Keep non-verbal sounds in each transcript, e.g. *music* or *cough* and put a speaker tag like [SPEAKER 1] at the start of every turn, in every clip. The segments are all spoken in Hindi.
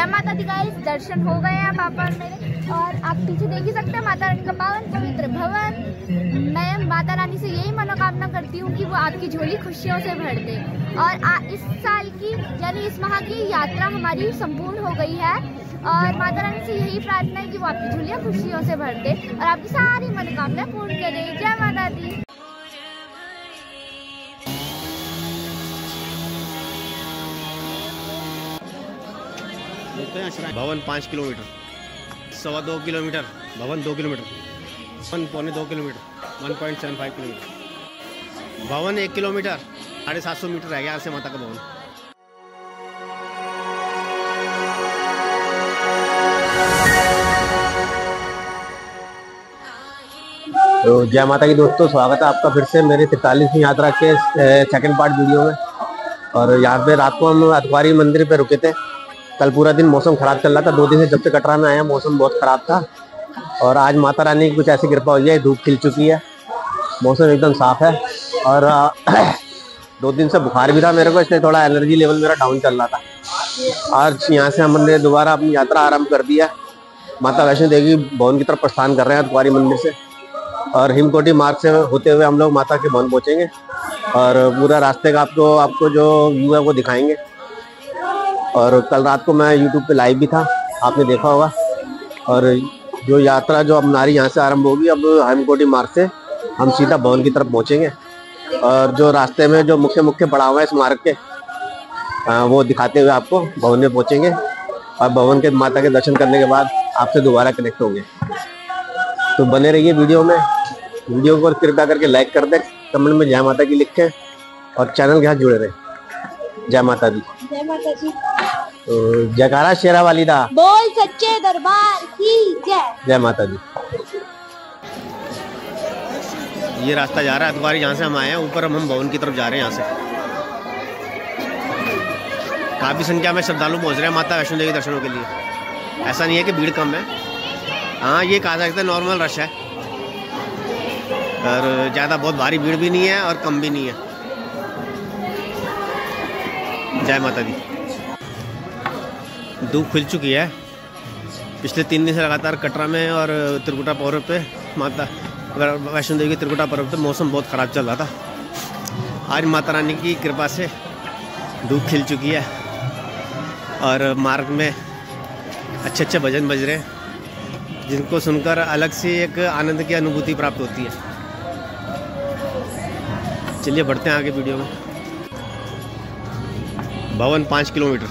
[SPEAKER 1] जय माता दी गाइस दर्शन हो गए हैं पापा और मेरे। और आप पीछे देख ही सकते हैं माता रानी का पावन पवित्र भवन। मैं माता रानी से यही मनोकामना करती हूँ कि वो आपकी झोली खुशियों से भर दे। और आ, इस साल की यानी इस माह की यात्रा हमारी संपूर्ण हो गई है। और माता रानी से यही प्रार्थना है कि वो आपकी झोलियाँ खुशियों से भर दे और आपकी सारी मनोकामनाएँ पूर्ण करे। जय माता दी।
[SPEAKER 2] भवन पाँच किलोमीटर। सवा दो किलोमीटर। भवन दो किलोमीटर। वन पौने दो kilometre. One point seven five kilometre. भवन एक किलोमीटर। साढ़े सात सौ मीटर रह गया यहाँ से माता का भवन। तो जय माता की दोस्तों स्वागत है आपका फिर से मेरे तैतालीसवीं यात्रा के सेकंड पार्ट वीडियो में। और यहाँ पे रात को हम अतवारी मंदिर पे रुके थे। कल पूरा दिन मौसम खराब चल रहा था। दो दिन से जब से कटरा में आया, मौसम बहुत खराब था। और आज माता रानी की कुछ ऐसी कृपा हुई है, धूप खिल चुकी है। मौसम एकदम साफ़ है। और, *clears throat* दो दिन से बुखार भी था मेरे को, इसलिए थोड़ा एनर्जी लेवल मेरा डाउन चल रहा था। आज यहाँ से हमने दोबारा अपनी यात्रा आरंभ कर दिया माता वैष्णो देवी भवन की तरफ़ प्रस्थान कर रहे हैं कुआरी मंदिर से। और हिमकोटी मार्ग से होते हुए हम लोग माता के भवन पहुँचेंगे। और पूरा रास्ते का आपको आपको जो व्यू है वो दिखाएँगे। और कल रात को मैं यूट्यूब पे लाइव भी था आपने देखा होगा। और जो यात्रा जो अब नारी यहाँ से आरंभ होगी अब हेमकोटी मार्ग से हम सीधा भवन की तरफ़ पहुँचेंगे। और जो रास्ते में जो मुख्य मुख्य पड़ाव है इस मार्ग के आ, वो दिखाते हुए आपको भवन में पहुँचेंगे। और भवन के माता के दर्शन करने के बाद आपसे दोबारा कनेक्ट होंगे। तो बने रहिए वीडियो में। वीडियो को कृपया करके लाइक कर दें कमेंट में जय माता की लिखें और चैनल के साथ जुड़े रहें। जय माता दी।
[SPEAKER 1] जय माता जी
[SPEAKER 2] तो जयकारा शेरा वाली दा।
[SPEAKER 1] बोल सच्चे दरबार की जय।
[SPEAKER 2] जय माता दी। ये रास्ता जा रहा है अखबारी जहाँ से हम आए हैं ऊपर हम हम भवन की तरफ़ जा रहे हैं यहाँ से। काफ़ी संख्या में श्रद्धालु पहुँच रहे हैं माता वैष्णो देवी दर्शनों के लिए। ऐसा नहीं है कि भीड़ कम है। हाँ ये कहा सकते हैं नॉर्मल रश है। और ज़्यादा बहुत भारी भीड़ भी नहीं है और कम भी नहीं है। जय माता दी। धूप खुल चुकी है। पिछले तीन दिन से लगातार कटरा में और त्रिकुटा पर्व पे माता वैष्णो देवी के त्रिकुटा पर्व पे मौसम बहुत ख़राब चल रहा था। आज माता रानी की कृपा से धूप खिल चुकी है और मार्ग में अच्छे अच्छे भजन बज रहे हैं, जिनको सुनकर अलग से एक आनंद की अनुभूति प्राप्त होती है। चलिए बढ़ते हैं आगे वीडियो में। भवन पाँच किलोमीटर।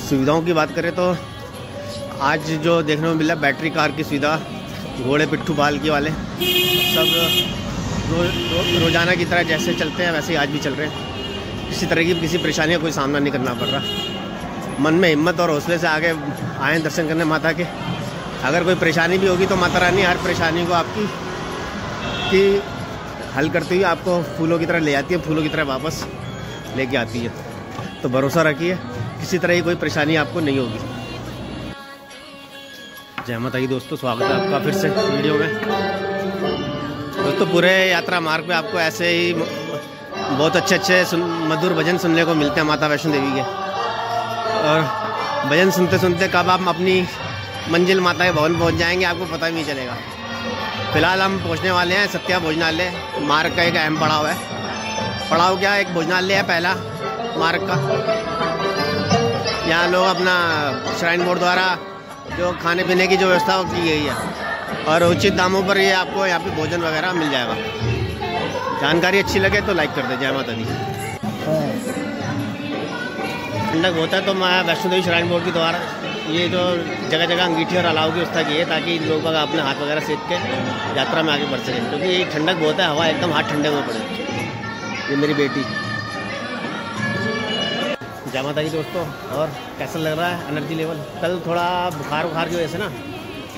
[SPEAKER 2] सुविधाओं की बात करें तो आज जो देखने को मिला बैटरी कार की सुविधा घोड़े पिट्ठू पालकी वाले सब रो, रो, रोज़ाना की तरह जैसे चलते हैं वैसे ही आज भी चल रहे हैं। किसी तरह की किसी परेशानी का कोई सामना नहीं करना पड़ रहा। मन में हिम्मत और हौसले से आगे आए दर्शन करने माता के। अगर कोई परेशानी भी होगी तो माता रानी हर परेशानी को आपकी की हल करते हुए आपको फूलों की तरह ले आती है, फूलों की तरह वापस लेके आती है। तो भरोसा रखिए, किसी तरह की कोई परेशानी आपको नहीं होगी। जय माता की दोस्तों, स्वागत है आपका फिर से वीडियो में। दोस्तों, पूरे यात्रा मार्ग पे आपको ऐसे ही बहुत अच्छे अच्छे मधुर भजन सुनने को मिलते हैं माता वैष्णो देवी के। और भजन सुनते सुनते कब आप अपनी मंजिल माता के भवन पहुँच जाएँगे, आपको पता भी नहीं चलेगा। फ़िलहाल हम पहुँचने वाले हैं सत्या भोजनालय। मार्ग का एक अहम पड़ाव है। पड़ाव क्या एक भोजनालय है पहला मार्ग का। यहाँ लोग अपना श्राइन बोर्ड द्वारा जो खाने पीने की जो व्यवस्था की गई है और उचित दामों पर ये आपको यहाँ पे भोजन वगैरह मिल जाएगा। जानकारी अच्छी लगे तो लाइक कर दे। जय माता दी। ठंडक होता है तो मैं वैष्णो देवी श्राइन बोर्ड के द्वारा ये जो जगह जगह अंगीठी और अलाव की व्यवस्था की है ताकि लोग अपने हाथ वगैरह सेक के यात्रा में आगे बढ़ सकें। क्योंकि ये ठंडक बहुत है, हवा एकदम हाथ ठंडे में पड़े। ये मेरी बेटी। जय माता की दोस्तों, और कैसा लग रहा है एनर्जी लेवल कल थोड़ा बुखार बुखार की वजह से ना,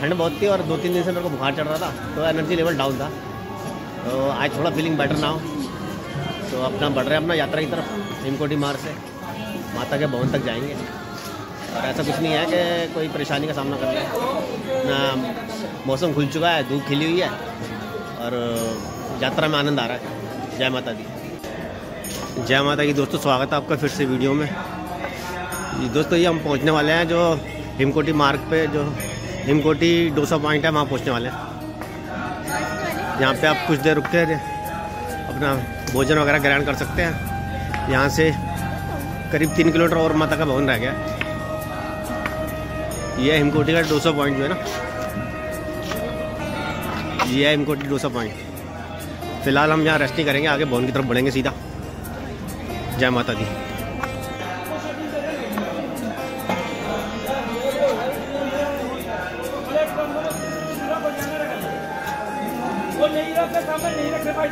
[SPEAKER 2] ठंड बहुत थी और दो तीन दिन से मेरे को बुखार चढ़ रहा था तो एनर्जी लेवल डाउन था। तो आज थोड़ा फीलिंग बेटर ना हो तो अपना बढ़ रहे हैं अपना यात्रा की तरफ़, हिमकोटी मार्ग से। माता के भवन तक जाएँगे। और ऐसा कुछ नहीं है कि कोई परेशानी का सामना करना है। ना मौसम खुल चुका है, धूप खिली हुई है और यात्रा में आनंद आ रहा है। जय माता दी। जय माता की दोस्तों, स्वागत है आपका फिर से वीडियो में। दोस्तों, ये हम पहुँचने वाले हैं जो हिमकोटी मार्ग पे, जो हिमकोटी डोसा पॉइंट है, वहाँ पहुँचने वाले हैं। यहाँ पे आप कुछ देर रुक के अपना भोजन वगैरह ग्रहण कर सकते हैं। यहाँ से करीब तीन किलोमीटर और माता का भवन रह गया। ये हिमकोटी का डोसा पॉइंट जो है ना। ये हिमकोटी डोसा पॉइंट। फ़िलहाल हम यहाँ रेस्ट नहीं करेंगे, आगे भवन की तरफ़ बढ़ेंगे सीधा। जय माता दी।
[SPEAKER 3] नहीं रखे, सामने नहीं रखे भाई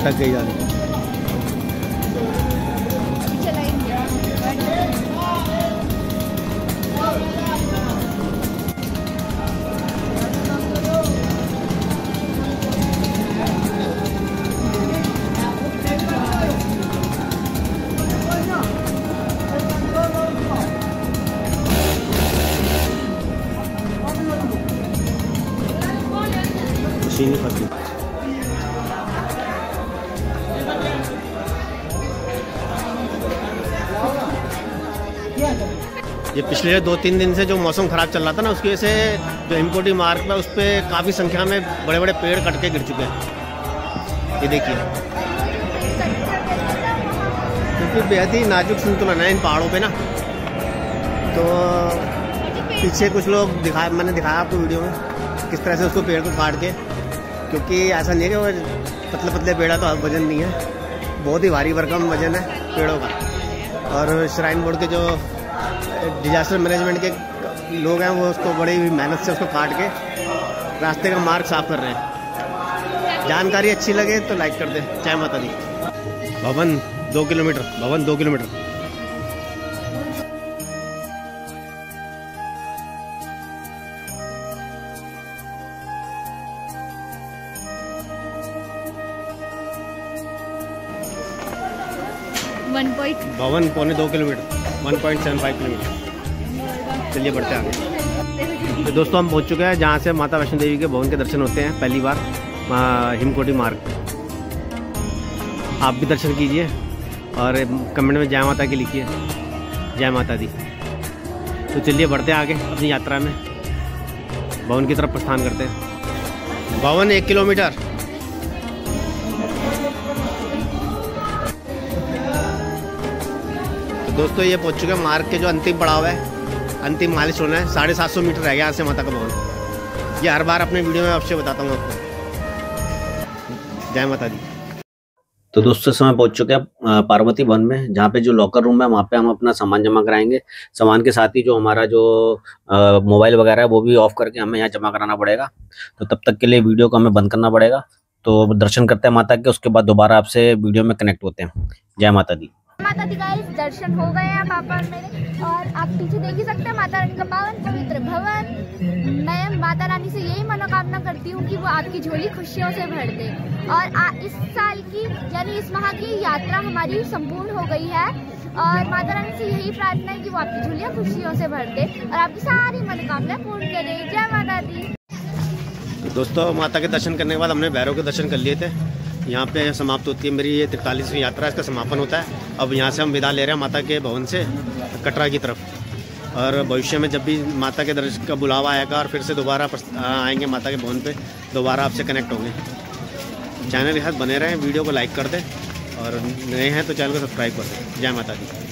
[SPEAKER 2] अटक गई जाने
[SPEAKER 1] चलाएंगे
[SPEAKER 2] मशीन ही ये पिछले दो तीन दिन से जो मौसम खराब चल रहा था ना, उसकी वजह से जो हिमकोटी मार्ग था, उस पर काफ़ी संख्या में बड़े बड़े पेड़ कट के गिर चुके हैं। ये देखिए। क्योंकि बेहद ही नाजुक संतुलन है इन पहाड़ों पे ना। तो पीछे कुछ लोग दिखाए, मैंने दिखाया आपको वीडियो में, किस तरह से उसको पेड़ को काट के। क्योंकि ऐसा नहीं है कि वो पतले पतले पेड़ तो वज़न नहीं है। बहुत ही भारी भरकम वज़न है पेड़ों का। और श्राइन बोर्ड के जो डिजास्टर मैनेजमेंट के लोग हैं, वो उसको बड़ी मेहनत से उसको काट के रास्ते का मार्ग साफ़ कर रहे हैं। जानकारी अच्छी लगे तो लाइक कर दे। जय माता दी। भवन दो किलोमीटर, भवन दो किलोमीटर। भवन पौने दो kilometre, one point seven five kilometre. चलिए, बढ़ते आगे। तो दोस्तों, हम पहुँच चुके हैं जहाँ से माता वैष्णो देवी के भवन के दर्शन होते हैं, पहली बार हिमकोटी मार्ग आप भी दर्शन कीजिए और कमेंट में जय माता की लिखिए, जय माता दी। तो चलिए, बढ़ते आगे अपनी यात्रा में। भवन की तरफ़ प्रस्थान करते हैं। भवन एक किलोमीटर। तो दोस्तों, ये पहुँच चुके हैं मार्ग के जो अंतिम पड़ाव है, अंतिम मालिश होना है। साढ़े सात सौ मीटर रह गया यहाँ से माता का भवन। ये हर बार अपने वीडियो में अवश्य बताता हूँ आपको। जय माता दी। तो दोस्तों समय पहुँच चुके हैं पार्वती वन में, जहाँ पे जो लॉकर रूम है, वहाँ पे हम अपना सामान जमा कराएँगे। सामान के साथ ही जो हमारा जो मोबाइल वगैरह है, वो भी ऑफ़ करके हमें यहाँ जमा कराना पड़ेगा। तो तब तक के लिए वीडियो को हमें बंद करना पड़ेगा। तो दर्शन करते हैं माता के, उसके बाद दोबारा आपसे वीडियो में कनेक्ट होते हैं। जय माता दी।
[SPEAKER 1] माता दी गाइस दर्शन हो गए हैं पापा और मेरे। और आप पीछे देख ही सकते हैं माता रानी का पावन पवित्र भवन। मैं माता रानी से यही मनोकामना करती हूँ कि वो आपकी झोली खुशियों से भर दे। और आ, इस साल की यानी इस माह की यात्रा हमारी संपूर्ण हो गई है। और माता रानी से यही प्रार्थना है कि वो आपकी झोलियाँ खुशियों से भर दे और आपकी सारी मनोकामना पूर्ण करे। जय माता दी।
[SPEAKER 2] दोस्तों माता के दर्शन करने के बाद हमने भैरव के दर्शन कर लिए थे। यहाँ पे समाप्त होती है मेरी ये तिरतालीसवीं यात्रा, इसका समापन होता है। अब यहाँ से हम विदा ले रहे हैं माता के भवन से कटरा की तरफ़। और भविष्य में जब भी माता के दर्शन का बुलावा आएगा और फिर से दोबारा आएँगे माता के भवन पे, दोबारा आपसे कनेक्ट होंगे। चैनल के साथ बने रहें वीडियो को लाइक कर दें। और नए हैं तो चैनल को सब्सक्राइब कर दें। जय माता दी।